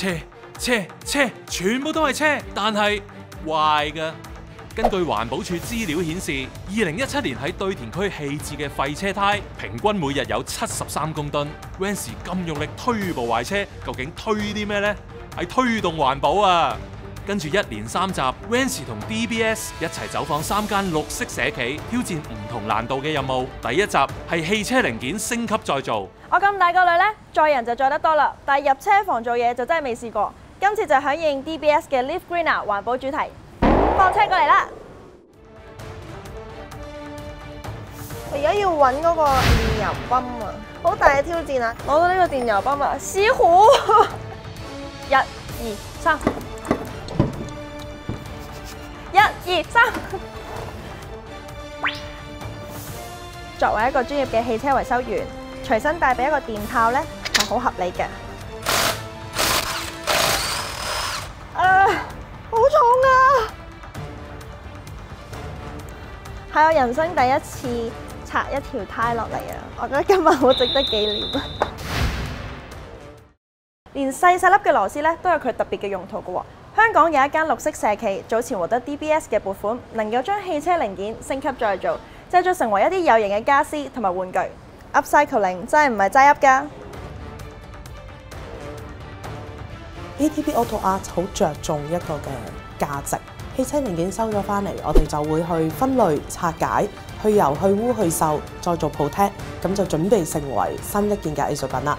车车车，全部都系车，但系坏嘅。根据环保署资料显示，二零一七年喺堆填区弃置嘅废车胎，平均每日有七十三公吨。Vans 咁用力推部坏车，究竟推啲咩呢？系推动环保啊！跟住一連三集，Vans 同 DBS 一齊走訪三間綠色社企，挑戰唔同難度嘅任務。第一集係汽車零件升級再造。我咁大個女呢，載人就載得多啦，但係入車房做嘢就真係未試過。今次就響應 DBS 嘅 Live Greener 環保主題，放車過嚟啦！我而家要揾嗰個電油泵啊，好大嘅挑戰啊！攞到呢個電油泵啊，师傅！一、二、三，一、二、三。作為一個專業嘅汽車維修員，隨身帶俾一個電炮呢，係好合理嘅。啊，好重啊！係我人生第一次拆一條胎落嚟啊！我覺得今日好值得紀念啊！連細細粒嘅螺絲咧，都有佢特別嘅用途嘅喎。香港有一間綠色社企，早前獲得 DBS 嘅撥款，能夠將汽車零件升級再造，製造成為一啲有型嘅家私同埋玩具。Upcycling 真係唔係齋噏㗎。ATP Auto Art 好着重一個嘅價值，汽車零件收咗翻嚟，我哋就會去分類拆解、去油、去污、去鏽，再做 protect，咁就準備成為新一件嘅藝術品啦。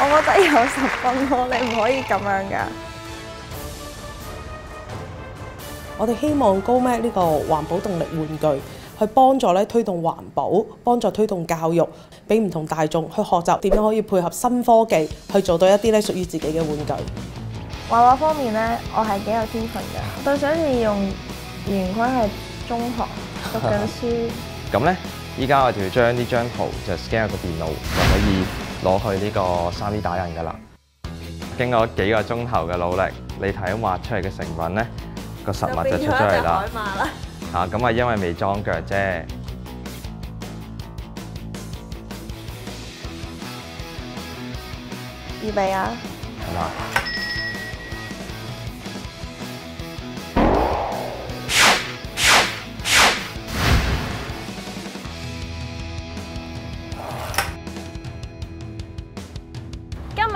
我覺得有十分咯，你唔可以咁樣噶。我哋希望 GoMac 呢個環保動力玩具，去幫助咧推動環保，幫助推動教育，俾唔同大眾去學習點樣可以配合新科技，去做到一啲咧屬於自己嘅玩具。畫畫方面咧，我係幾有天分嘅。對上一次用圓規係中學讀緊書。咁咧，依家我就要將呢張圖就 scan 入個電腦，就可以攞去呢個三 D 打印噶啦。經過幾個鐘頭嘅努力，你睇畫出嚟嘅成品咧，個實物就出咗嚟啦。嚇，咁啊，因為未裝腳啫。預備啊！係嘛？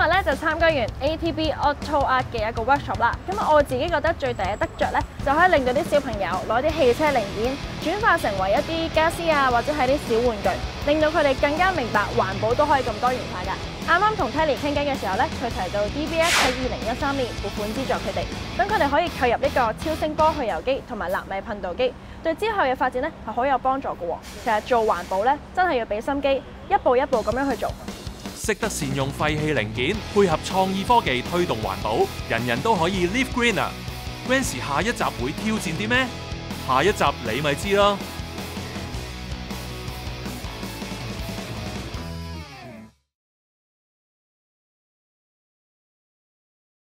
日咧就參加完 ATB Auto Art 嘅一個 workshop 啦。咁，我自己覺得最大嘅得着咧，就可以令到啲小朋友攞啲汽車零件轉化成為一啲家私啊，或者係啲小玩具，令到佢哋更加明白環保都可以咁多元化㗎。啱啱同 Telly 傾偈嘅時候咧，佢提到 DBS 喺二零一三年撥款資助佢哋，等佢哋可以購入呢個超聲波去油機同埋納米噴霧機，對之後嘅發展咧係好有幫助嘅。其實做環保咧，真係要俾心機，一步一步咁樣去做。识得善用廢棄零件，配合創意科技推動環保，人人都可以 live greener。Vans 下一集會挑戰啲咩？下一集你咪知咯〜